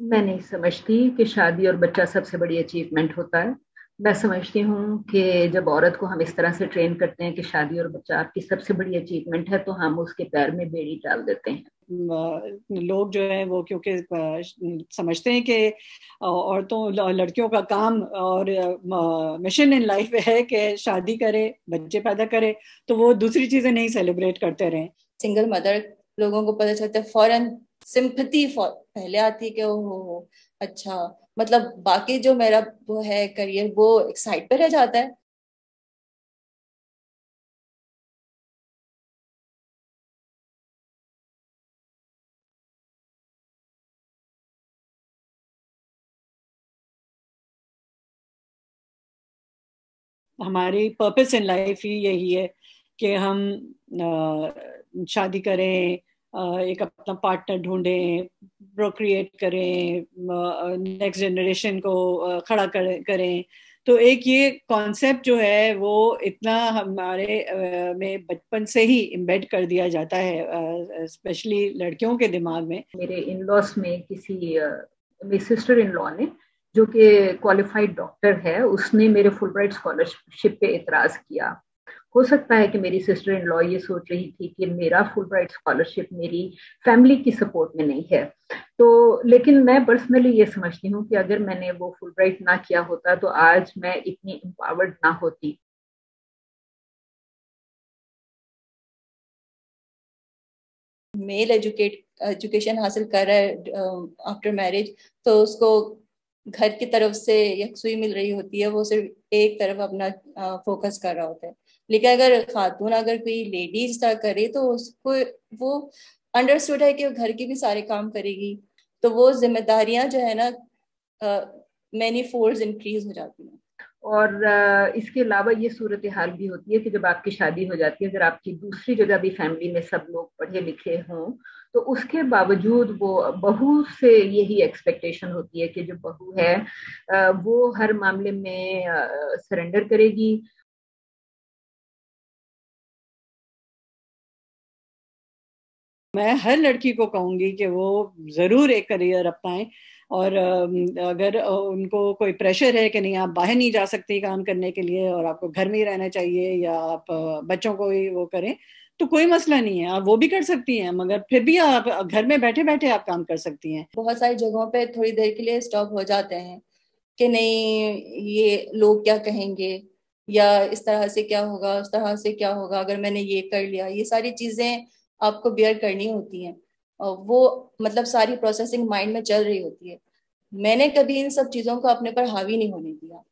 मैं नहीं समझती कि शादी और बच्चा सबसे बड़ी अचीवमेंट होता है। मैं समझती हूँ कि जब औरत को हम इस तरह से ट्रेन करते हैं कि शादी और बच्चा आपकी सबसे बड़ी अचीवमेंट है तो हम उसके पैर में बेड़ी डाल देते हैं। लोग जो है वो क्योंकि समझते हैं कि औरतों लड़कियों का काम और मिशन इन लाइफ है कि शादी करे बच्चे पैदा करे तो वो दूसरी चीज़ें नहीं सेलिब्रेट करते रहे। सिंगल मदर लोगों को पता चलता है फॉरन सिंपथी पहले आती है कि ओ हो अच्छा मतलब बाकी जो मेरा वो है करियर वो एक साइड रह जाता है। हमारी पर्पस इन लाइफ ही यही है कि हम शादी करें एक अपना पार्टनर ढूंढें प्रोक्रिएट करें नेक्स्ट जनरेशन को खड़ा करें तो एक ये कॉन्सेप्ट जो है, वो इतना हमारे में बचपन से ही इम्बेड कर दिया जाता है स्पेशली लड़कियों के दिमाग में। मेरे इन लॉस में किसी मेरी सिस्टर इन लॉ ने, जो कि क्वालिफाइड डॉक्टर है, उसने मेरे फुल ब्राइट स्कॉलरशिप पे इतराज किया। हो सकता है कि मेरी सिस्टर इन लॉ ये सोच रही थी कि मेरा फुल ब्राइट स्कॉलरशिप मेरी फैमिली की सपोर्ट में नहीं है। तो लेकिन मैं पर्सनली ये समझती हूँ कि अगर मैंने वो फुल ब्राइट ना किया होता तो आज मैं इतनी एम्पावर्ड ना होती। मेल एजुकेट एजुकेशन हासिल कर रहा है आफ्टर मैरिज तो उसको घर की तरफ़ से यकसुई मिल रही होती है, वो सिर्फ़ एक तरफ़ अपना फोकस कर रहा होता है। लेकिन अगर खातून अगर कोई लेडीज़ तरह करे तो उसको वो अंडरस्टूड है कि वो घर के भी सारे काम करेगी। तो वो जिम्मेदारियाँ जो है ना मैनी फोल्ड इंक्रीज हो जाती हैं। और इसके अलावा ये सूरत हाल भी होती है कि जब आपकी शादी हो जाती है, अगर आपकी दूसरी जगह भी फैमिली में सब लोग पढ़े लिखे हों तो उसके बावजूद वो बहू से यही एक्सपेक्टेशन होती है कि जो बहू है वो हर मामले में सरेंडर करेगी। मैं हर लड़की को कहूँगी कि वो ज़रूर एक करियर अपनाएँ और अगर उनको कोई प्रेशर है कि नहीं, आप बाहर नहीं जा सकती काम करने के लिए और आपको घर में ही रहना चाहिए या आप बच्चों को ही वो करें तो कोई मसला नहीं है। आप वो भी कर सकती हैं, मगर फिर भी आप घर में बैठे बैठे आप काम कर सकती हैं। बहुत सारी जगहों पे थोड़ी देर के लिए स्टॉप हो जाते हैं कि नहीं, ये लोग क्या कहेंगे? या इस तरह से क्या होगा, उस तरह से क्या होगा? अगर मैंने ये कर लिया, ये सारी चीज़ें आपको बेयर करनी होती है। वो मतलब सारी प्रोसेसिंग माइंड में चल रही होती है। मैंने कभी इन सब चीज़ों को अपने पर हावी नहीं होने दिया।